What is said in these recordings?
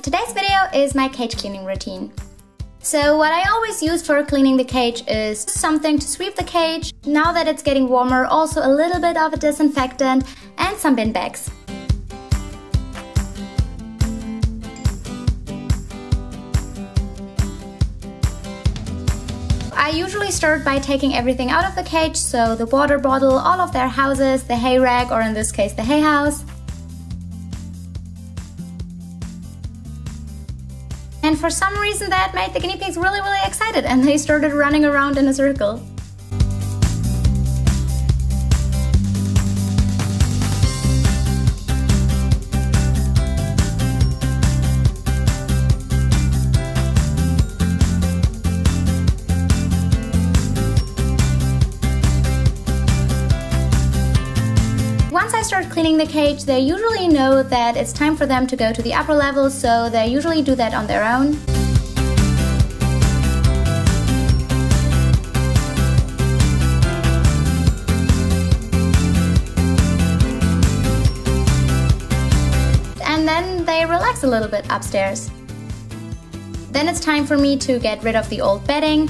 Today's video is my cage cleaning routine. So what I always use for cleaning the cage is something to sweep the cage, now that it's getting warmer, also a little bit of a disinfectant and some bin bags. I usually start by taking everything out of the cage, so the water bottle, all of their houses, the hay rack, or in this case the hay house. And for some reason that made the guinea pigs really, really excited and they started running around in a circle. Start cleaning the cage, they usually know that it's time for them to go to the upper level, so they usually do that on their own. And then they relax a little bit upstairs. Then it's time for me to get rid of the old bedding,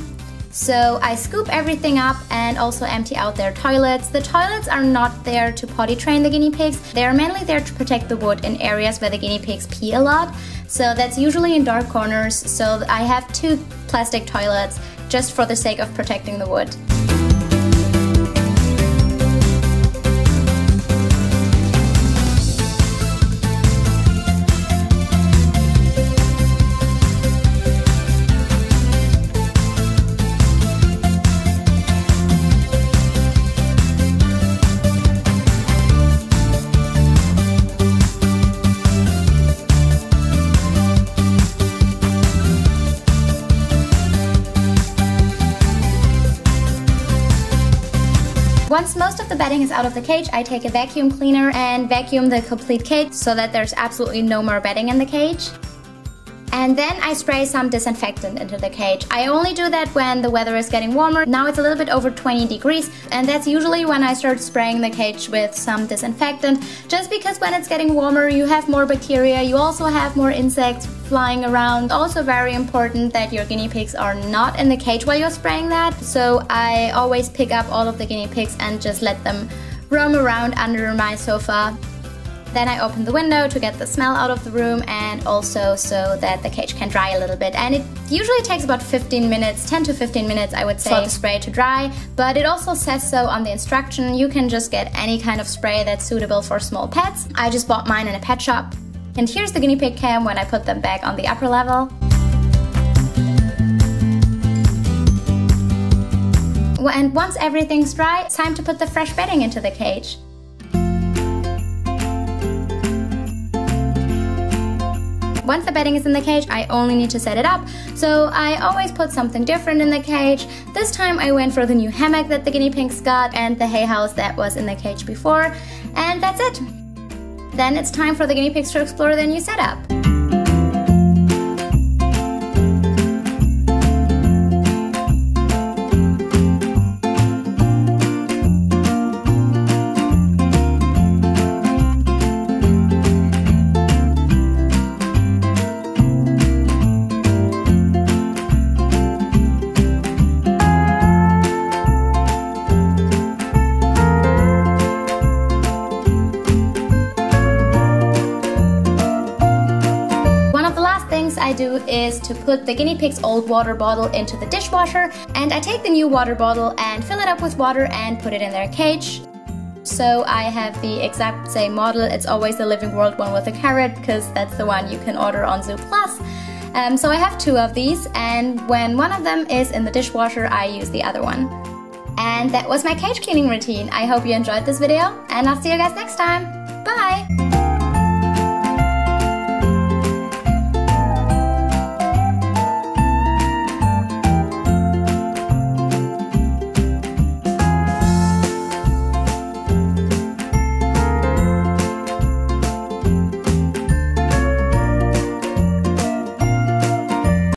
so I scoop everything up and also empty out their toilets. The toilets are not there to potty train the guinea pigs. They are mainly there to protect the wood in areas where the guinea pigs pee a lot. So that's usually in dark corners. So I have two plastic toilets just for the sake of protecting the wood. Once most of the bedding is out of the cage, I take a vacuum cleaner and vacuum the complete cage so that there's absolutely no more bedding in the cage. And then I spray some disinfectant into the cage. I only do that when the weather is getting warmer. Now it's a little bit over 20 degrees and that's usually when I start spraying the cage with some disinfectant just because when it's getting warmer you have more bacteria, you also have more insects flying around. Also very important that your guinea pigs are not in the cage while you're spraying that. So I always pick up all of the guinea pigs and just let them roam around under my sofa then I open the window to get the smell out of the room and also so that the cage can dry a little bit. And it usually takes about 15 minutes, 10 to 15 minutes I would say, for the spray to dry. But it also says so on the instruction. You can just get any kind of spray that's suitable for small pets. I just bought mine in a pet shop. And here's the guinea pig cam when I put them back on the upper level. And once everything's dry, it's time to put the fresh bedding into the cage. Once the bedding is in the cage, I only need to set it up. So I always put something different in the cage. This time I went for the new hammock that the guinea pigs got and the hay house that was in the cage before. And that's it. Then it's time for the guinea pigs to explore their new setup. Do is to put the guinea pig's old water bottle into the dishwasher and I take the new water bottle and fill it up with water and put it in their cage. So I have the exact same model. It's always the Living World one with a carrot because that's the one you can order on Zooplus. Um, so I have two of these and when one of them is in the dishwasher I use the other one. And that was my cage cleaning routine. I hope you enjoyed this video and I'll see you guys next time. Bye!